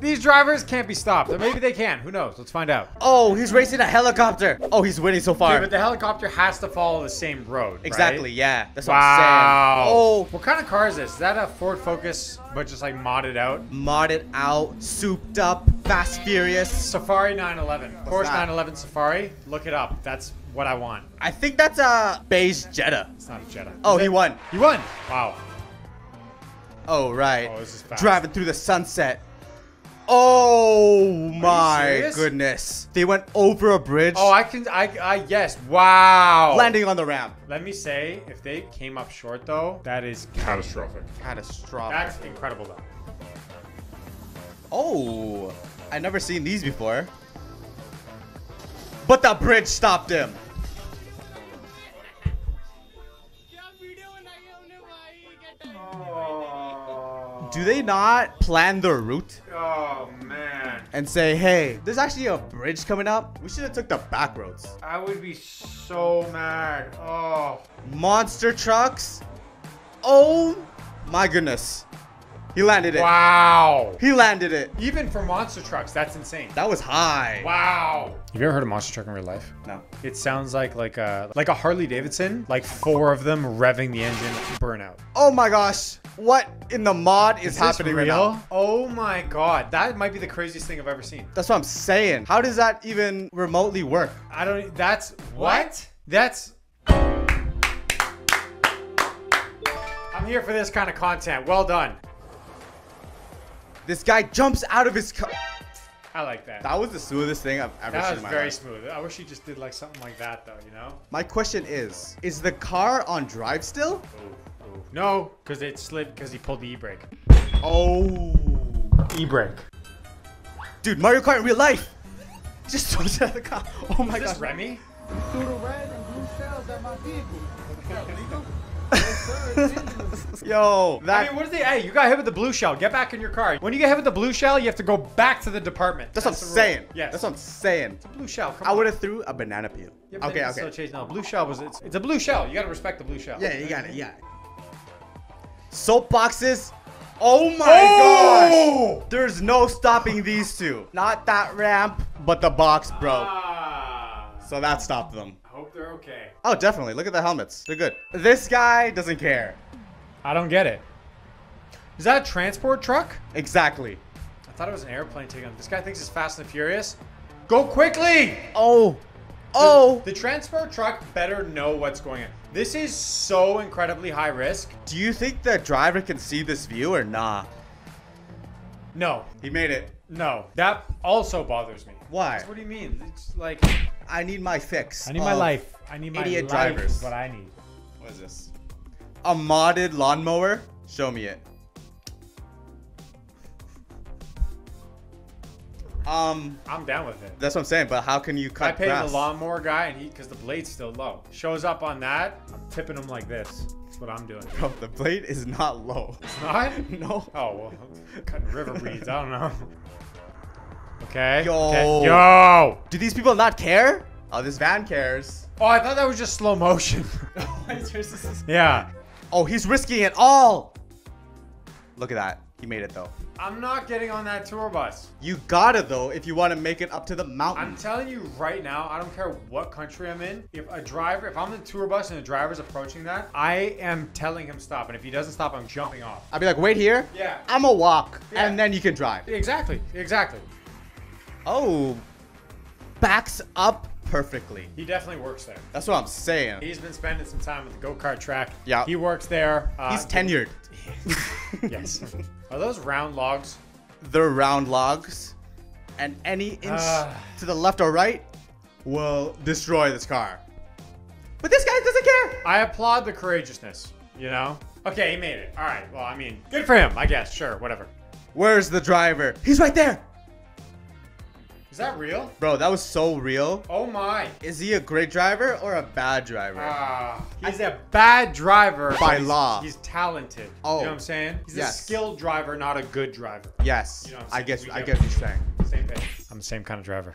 These drivers can't be stopped. Or maybe they can. Who knows? Let's find out. Oh, he's racing a helicopter. Oh, he's winning so far. Yeah, but the helicopter has to follow the same road. exactly, right? yeah. That's Wow. what I'm saying. Oh, What kind of car is this? Is that a Ford Focus, but just like modded out? modded out, souped up, fast furious. Safari 911. Porsche that? 911 Safari. Look it up. That's what I want. I think that's a beige Jetta. It's not a Jetta. Oh, Is he it? won. He won. Wow. Oh, right. Oh, this is fast. Driving through the sunset. Oh my goodness. They went over a bridge, Oh, I can. I. I. Yes. Wow. landing on the ramp. Let me say, if they came up short though, that is catastrophic. Catastrophic. That's incredible though. Oh, I never seen these before. But the bridge stopped him. Do they not plan their route oh man. And say, hey, there's actually a bridge coming up? We should have took the back roads. I would be so mad. Oh. Monster trucks. Oh my goodness. He landed it. Wow. He landed it. Even for monster trucks, that's insane. That was high. Wow. Have you ever heard of monster truck in real life? No. It sounds like like a like a Harley Davidson, like four of them revving the engine, burnout. Oh my gosh. What in the mod is, Is this happening right now? Oh my god, that might be the craziest thing I've ever seen. That's what I'm saying. How does that even remotely work? I don't. That's what? That's. I'm here for this kind of content. Well done. This guy jumps out of his car. I like that. That was the smoothest thing I've ever That seen was in my very life. smooth. I wish he just did like something like that though. You know? My question is, is the car on drive still? Ooh, ooh. No, because it slid because he pulled the e-brake. Oh. E-brake. Dude, Mario Kart in real life. Just jumps out of the car. Oh my Is this god. Remy? Through the red and blue shells at my vehicle. Legal? Yes, sir. It's dangerous. Yo, I that mean, what is the? Hey, you got hit with the blue shell. Get back in your car. When you get hit with the blue shell, you have to go back to the department. that's what I'm saying. Yes. That's what I'm saying. blue shell. Come I would have threw a banana peel. Yeah, okay, it's okay. Still chase. No, blue shell was. It's, it's a blue shell. You gotta respect the blue shell. Yeah, you got it. Yeah. Soap boxes. Oh my Oh! gosh. There's no stopping these two. Not that ramp, but the box broke. Ah, So that stopped them. They're okay. Oh, definitely. Look at the helmets. They're good. This guy doesn't care. I don't get it. Is that a transport truck? Exactly. I thought it was an airplane taking. This guy thinks it's Fast and Furious. Go quickly! Oh. Oh. The transport truck better know what's going on. This is so incredibly high risk. Do you think the driver can see this view or nah? No, He made it. no. That also bothers me. Why? What do you mean? It's like I need my fix. I need my of- life. I need my idiot life drivers. is what I need. What is this? A modded lawnmower? Show me it. Um, I'm down with it. that's what I'm saying. But how can you cut? I paid grass? the lawnmower guy, and he because the blade's still low. Shows up on that. I'm tipping him like this. That's what I'm doing. Bro, the blade is not low. It's not. No. Oh well, cutting river weeds. I don't know. Okay. Yo. okay. Yo. Do these people not care? Oh, this van cares. Oh, I thought that was just slow motion. yeah. oh, he's risking it all. Look at that. He made it though. I'm not getting on that tour bus. You gotta though if you want to make it up to the mountain. I'm telling you right now, I don't care what country I'm in. If a driver, if I'm in a tour bus and a driver's approaching that, I am telling him stop. And if he doesn't stop, I'm jumping off. I'd be like, wait here. Yeah. I'm a walk, Yeah. and then you can drive. Exactly. Exactly. Oh, backs up perfectly. He definitely works there. That's what I'm saying. He's been spending some time at the go-kart track. Yeah. He works there. Uh, He's tenured. yes. Are those round logs? They're round logs, and any inch Ah. to the left or right will destroy this car. But this guy doesn't care. I applaud the courageousness. You know. Okay, he made it. All right. Well, I mean, good for him. I guess. Sure. Whatever. Where's the driver? He's right there. Is that real? Bro, that was so real. Oh my. Is he a great driver or a bad driver? Ah, he's a bad driver By he's- law. He's talented. Oh. you know what I'm saying? He's Yes. a skilled driver, not a good driver. yes. You know what I'm I guess We I get get what you're saying. Same page. I'm the same kind of driver.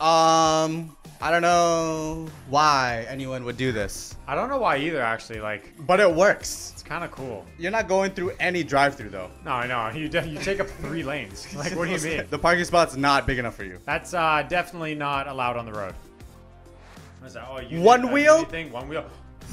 Um, I don't know why anyone would do this, I don't know why either. Actually, like but it works. it's kind of cool. You're not going through any drive-through though. No, I know. You de- you take up three lanes. Like, what do you mean? The parking spot's not big enough for you. That's uh, definitely not allowed on the road. What is that? Oh, you One wheel? Thing? One wheel.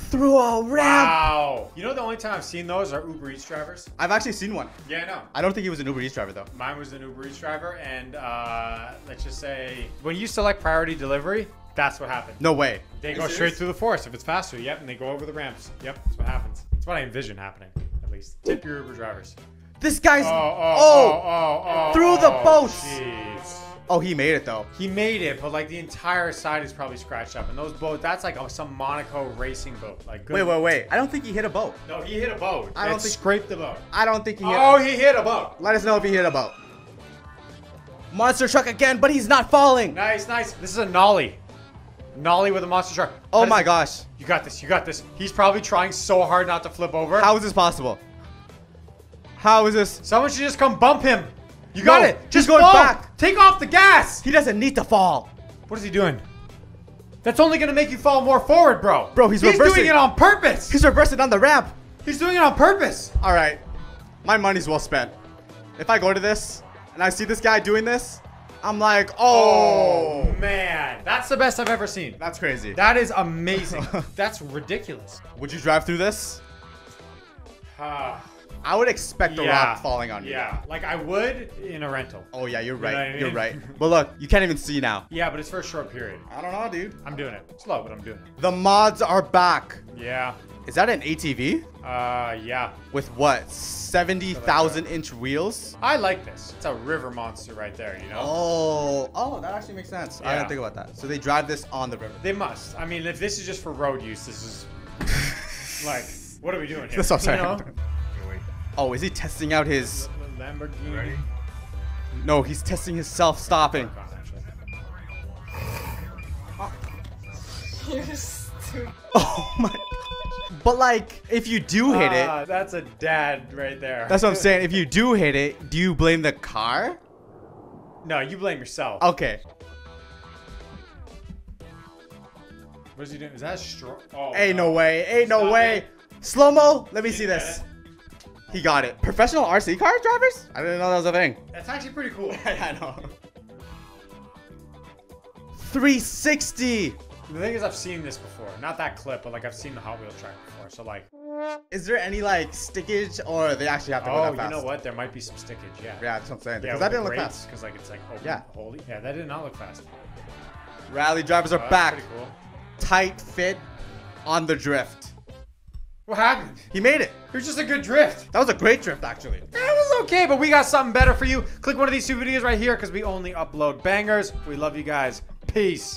Through a ramp. Wow. You know the only time I've seen those are Uber Eats drivers. I've actually seen one. Yeah, I know. I don't think he was an Uber Eats driver though. Mine was an Uber Eats driver, and uh, let's just say when you select priority delivery, that's what happened. No way. They go straight through the forest if it's faster. Yep, and they go over the ramps. Yep, that's what happens. That's what I envision happening, at least. Tip your Uber drivers. This guy's. Oh, oh, oh, oh, oh, oh through the oh, boats. Jeez. Oh, he made it though. He made it, but like the entire side is probably scratched up. And those boats, that's like oh, some Monaco racing boat. Like good. Wait, wait, wait. I don't think he hit a boat. No, he hit a boat. I don't think- scraped the boat. I don't think he hit. Oh, he hit a boat. Let us know if he hit a boat. Monster truck again, but he's not falling. Nice, nice. This is a nollie. Nollie with a monster truck. Oh my gosh. You got this. You got this. He's probably trying so hard not to flip over. How is this possible? How is this? Someone should just come bump him. You got No, it. Just going fall. back. Take off the gas. He doesn't need to fall. What is he doing? That's only gonna make you fall more forward, bro. Bro, he's he's reversing. doing it on purpose. He's reversing on the ramp. He's doing it on purpose. All right. My money's well spent. If I go to this and I see this guy doing this, I'm like, oh, man, that's the best I've ever seen. that's crazy. That is amazing. that's ridiculous. Would you drive through this? Ah, I would expect a yeah. rock falling on you. Yeah, like I would in a rental. Oh yeah, you're know what right. I You're right. But look, you can't even see now. Yeah, but it's for a short period. I don't know, dude. I'm doing it. Slow, but I'm doing it. The mods are back. Yeah. Is that an ATV Uh, yeah. with what? 70,000 inch wheels? I like this. It's a river monster right there, you know? Oh, oh, that actually makes sense. I Yeah. didn't think about that. So they drive this on the river. They must. I mean, if this is just for road use, this is like, what are we doing here? That's what I'm You know? saying. Oh, is he testing out his? Lamborghini. No, he's testing his self-stopping. You're stupid. Oh my. But like, if you do hit it, Ah, that's a dad right there. that's what I'm saying. If you do hit it, do you blame the car? No, you blame yourself. Okay. What is he doing? Is that strong? straw? Oh, Ain't no way. Ain't no way. it. Slow mo. Let me see this. it? He got it. Professional RC car drivers? I didn't know that was a thing. That's actually pretty cool. I know. 360. The thing is, I've seen this before. Not that clip, but like I've seen the Hot Wheels track before. So like, Is there any like stickage or they actually have to go fast? oh, that you know what? There might be some stickage. Yeah. Yeah, that's what I'm saying. Yeah, Because that didn't look fast. Because like it's like open. Yeah. Holy. Yeah, that did not look fast. Rally drivers Oh, are that's back. Pretty cool. Tight fit on the drift. What happened? He made it. It was just a good drift. That was a great drift, actually. That was okay, but we got something better for you. Click one of these two videos right here because we only upload bangers. We love you guys. Peace.